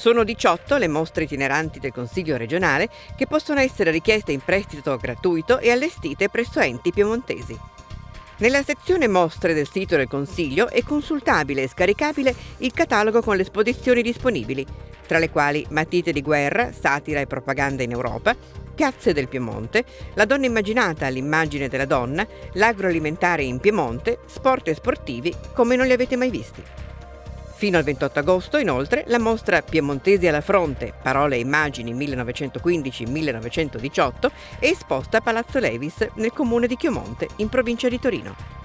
Sono 18 le mostre itineranti del Consiglio regionale che possono essere richieste in prestito gratuito e allestite presso enti piemontesi. Nella sezione mostre del sito del Consiglio è consultabile e scaricabile il catalogo con le esposizioni disponibili, tra le quali Matite di guerra, satira e propaganda in Europa, Piazze del Piemonte, La donna immaginata all'immagine della donna, l'agroalimentare in Piemonte, sport e sportivi come non li avete mai visti. Fino al 28 agosto, inoltre, la mostra Piemontesi alla fronte, parole e immagini 1915-1918 è esposta a Palazzo Levis nel comune di Chiomonte, in provincia di Torino.